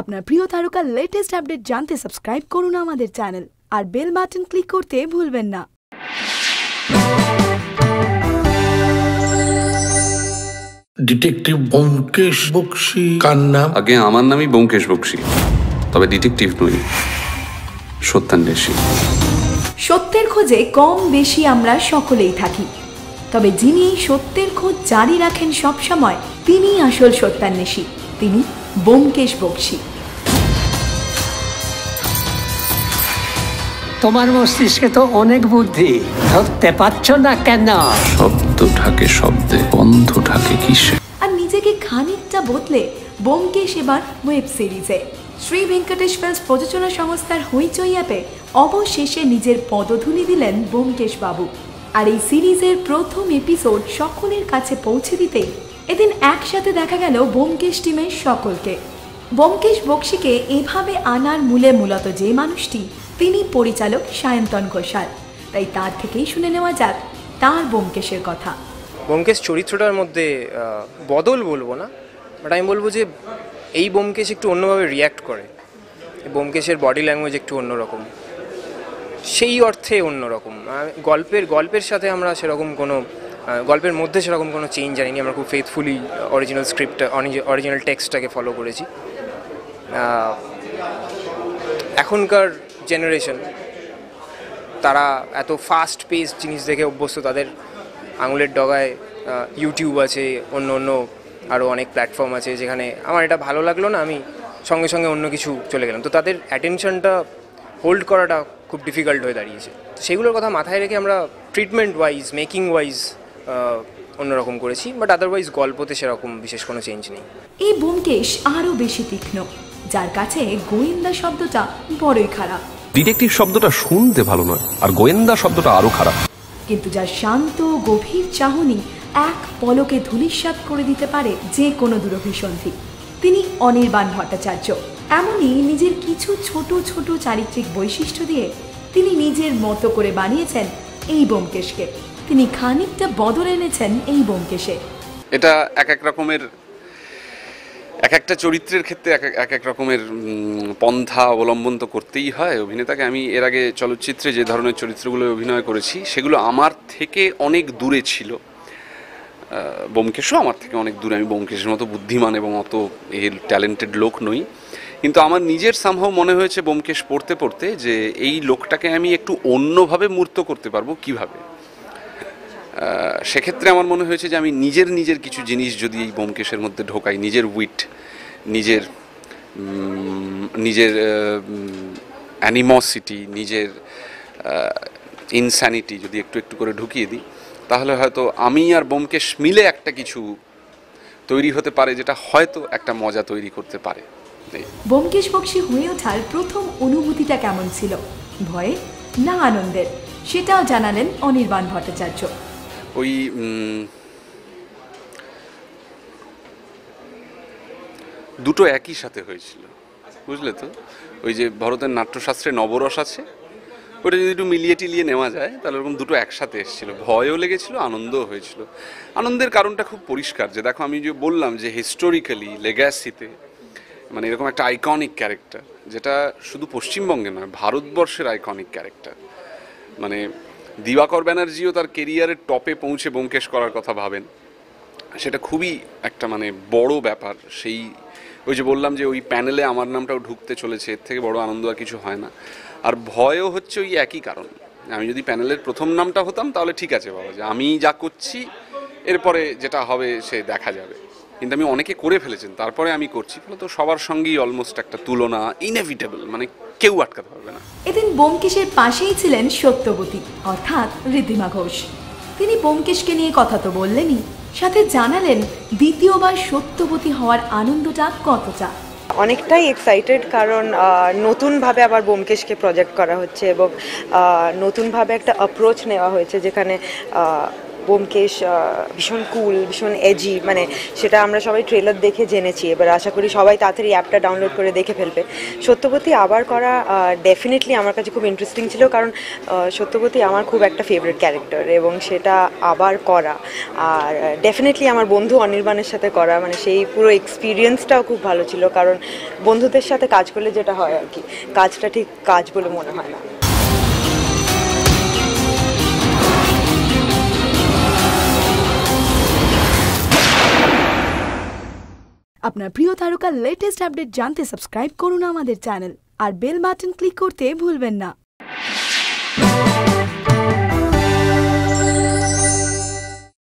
আপনার প্রিয় তারকার লেটেস্ট আপডেট জানতে সাবস্ক্রাইব করুন আমাদের চ্যানেল আর বেল বাটন ক্লিক করতে ভুলবেন না। ডিটেকটিভ অঙ্কেশ বক্সি কার নাম? আগে আমার নামই ব্যোমকেশ বক্সি তবে ডিটেকটিভ নই সত্যান্বেষী সত্যের খোঁজে কম বেশি আমরা সকলেই থাকি তবে যিনি সত্যের খোঁজ জারি রাখেন সবসময় তিনিই আসল সত্যান্বেষী তিনি ব্যোমকেশ বক্সী তোমার মস্তিষ্কে তো অনেক বুদ্ধি। ধরতে পারছ না কেন? শব্দ ঢাকে শব্দে বন্ধ ঢাকে কিসে? আর নিজেকে খানিকটা বদলে ব্যোমকেশ এবার ওয়েব সিরিজে শ্রী ভেঙ্কটেশ ফিল্মস প্রযোজনা সংস্থার হইচই অ্যাপে অবশেষে নিজের পদধূলি দিলেন ব্যোমকেশ বাবু। আর এই সিরিজের প্রথম এপিসোড সকলের কাছে পৌঁছে দিতেই এদিন একসাথে দেখা গেল ব্যোমকেশ টিমের সকলকে। ব্যোমকেশ বক্সিকে এভাবে আনার মূলে মূলত যে মানুষটি, তিনি পরিচালক সায়ন্তন ঘোষাল। তাই তার থেকেই শুনে নেওয়া যাক তার ব্যোমকেশের কথা। ব্যোমকেশ চরিত্রটার মধ্যে বদল বলব না বাট আমি বলব যে এই ব্যোমকেশ একটু অন্যভাবে রিয়্যাক্ট করে। ব্যোমকেশের বডি ল্যাঙ্গুয়েজ একটু অন্যরকম। সেই অর্থে অন্যরকম। গল্পের গল্পের সাথে আমরা সেরকম কোনো গল্পের মধ্যে সেরকম কোনো চেঞ্জ আনিনি। আমরা খুব ফেথফুলি অরিজিনাল স্ক্রিপ্টটা অরিজিনাল টেক্সটটাকে ফলো করেছি। এখনকার জেনারেশন তারা এত ফাস্ট পেস জিনিস দেখে অভ্যস্ত, তাদের আঙুলের ডগায় ইউটিউব আছে, অন্য অন্য আরও অনেক প্ল্যাটফর্ম আছে, যেখানে আমার এটা ভালো লাগল না, আমি সঙ্গে সঙ্গে অন্য কিছু চলে গেলাম। তো তাদের অ্যাটেনশনটা হোল্ড করাটা খুব ডিফিকাল্ট হয়ে দাঁড়িয়েছে। সেগুলোর কথা মাথায় রেখে আমরা ট্রিটমেন্ট ওয়াইজ মেকিং ওয়াইজ অন্যরকম করেছি বাট আদারওয়াইজ গল্পতে সেরকম বিশেষ কোনো চেঞ্জ নেই। এই ব্যোমকেশ আরও বেশি তীক্ষ্ণ। যার কাছে গোয়েন্দা শব্দটা বড়ই খারাপ। ডিটেকটিভ শব্দটা শুনতে ভালো নয় আর গোয়েন্দা শব্দটা আরও খারাপ। কিন্তু যার শান্ত গভীর চাহনি এক পলকে ধূলিসাৎ করে দিতে পারে যে কোনো দূরভিসন্ধি। তিনি অনির্বাণ ভট্টাচার্য। এমনই নিজের কিছু ছোট ছোট চারিত্রিক বৈশিষ্ট্য দিয়ে তিনি নিজের মতো করে বানিয়েছেন এই ব্যোমকেশকে তিনি খানিকটা বদল এনেছেন এই ব্যোমকেশে এটা এক এক রকমের এক একটা চরিত্রের ক্ষেত্রে এক এক- এক রকমের পন্থা অবলম্বন তো করতেই হয়। অভিনেতাকে আমি এর আগে চলচ্চিত্রে যে ধরনের চরিত্রগুলো অভিনয় করেছি, সেগুলো আমার থেকে অনেক দূরে ছিল। ব্যোমকেশও আমার থেকে অনেক দূরে। আমি ব্যোমকেশের মতো বুদ্ধিমান এবং অত এর ট্যালেন্টেড লোক নই। কিন্তু আমার নিজের সম্ভব মনে হয়েছে ব্যোমকেশ পড়তে পড়তে যে, এই লোকটাকে আমি একটু অন্যভাবে মূর্ত করতে পারব কীভাবে? সেক্ষেত্রে আমার মনে হয়েছে যে আমি নিজের নিজের কিছু জিনিস যদি এই ব্যোমকেশের মধ্যে ঢোকাই, নিজের উইট নিজের নিজের অ্যানিমসিটি নিজের ইনস্যানিটি যদি একটু একটু করে ঢুকিয়ে দিই, তাহলে হয়তো আমি আর ব্যোমকেশ মিলে একটা কিছু তৈরি হতে পারে যেটা হয়তো একটা মজা তৈরি করতে পারে। এই। ব্যোমকেশ বক্সী হয়ে ওঠার প্রথম অনুভূতিটা কেমন ছিল? ভয়ে না আনন্দের? সেটাও জানালেন অনির্বাণ ভট্টাচার্য। ওই দুটো একই সাথে হয়েছিল। বুঝলে তো? ওই যে ভরতের নাট্যশাস্ত্রে নবরস আছে, ওটা যদি একটু মিলিয়ে টিলিয়ে নেওয়া যায়, তাহলে ওরকম দুটো একসাথে এসেছিল। ভয়ও লেগেছিল, আনন্দও হয়েছিল। আনন্দের কারণটা খুব পরিষ্কার যে, দেখো আমি যে বললাম যে হিস্টোরিক্যালি লেগ্যাসিতে মানে এরকম একটা আইকনিক ক্যারেক্টার যেটা শুধু পশ্চিমবঙ্গে নয়, ভারতবর্ষের আইকনিক ক্যারেক্টার মানে দিবাকর ব্যানার্জিও তার কেরিয়ারের টপে পৌঁছে ব্যোমকেশ করার কথা ভাবেন। সেটা খুবই একটা মানে বড় ব্যাপার। সেই ওই যে বললাম যে ওই প্যানেলে আমার নামটাও ঢুকতে চলেছে, এর থেকে বড় আনন্দ আর কিছু হয় না। আর ভয়ও হচ্ছে ওই একই কারণ। আমি যদি প্যানেলের প্রথম নামটা হতাম তাহলে ঠিক আছে বাবা, যে আমি যা করছি, এরপরে যেটা হবে সে দেখা যাবে। কিন্তু আমি অনেকে করে ফেলেছেন তারপরে আমি করছি। তো সবার সঙ্গেই অলমোস্ট একটা তুলনা ইনএভিটেবল মানে কেউ আটকাতে পারবে না। এদিন ব্যোমকেশের পাশেই ছিলেন সত্যবতী অর্থাৎ ঋদ্ধিমা ঘোষ। তিনি ব্যোমকেশকে নিয়ে কথা তো বললেনই সাথে জানালেন দ্বিতীয়বার সত্যবতী হওয়ার আনন্দটা কতটা। অনেকটাই এক্সাইটেড কারণ নতুনভাবে আবার ব্যোমকেশকে প্রজেক্ট করা হচ্ছে এবং নতুনভাবে একটা অ্যাপ্রোচ নেওয়া হয়েছে যেখানে আহ, বোমকেশ ভীষণ কুল ভীষণ এজি মানে সেটা আমরা সবাই ট্রেলার দেখে জেনেছি। এবার আশা করি সবাই তাড়াতাড়ি অ্যাপটা ডাউনলোড করে দেখে ফেলবে। সত্যবতী আবার করা ডেফিনেটলি আমার কাছে খুব ইন্টারেস্টিং ছিল কারণ আহ, সত্যবতী আমার খুব একটা ফেভারিট ক্যারেক্টার এবং সেটা আবার করা। আর ডেফিনেটলি আমার বন্ধু অনির্বাণের সাথে করা মানে সেই পুরো এক্সপিরিয়েন্সটাও খুব ভালো ছিল কারণ বন্ধুদের সাথে কাজ করলে যেটা হয় আর কি কাজটা ঠিক কাজ বলে মনে হয় না। আপনার প্রিয় তারকার লেটেস্ট আপডেট জানতে সাবস্ক্রাইব করুন আমাদের চ্যানেল আর বেল বাটন ক্লিক করতে ভুলবেন না।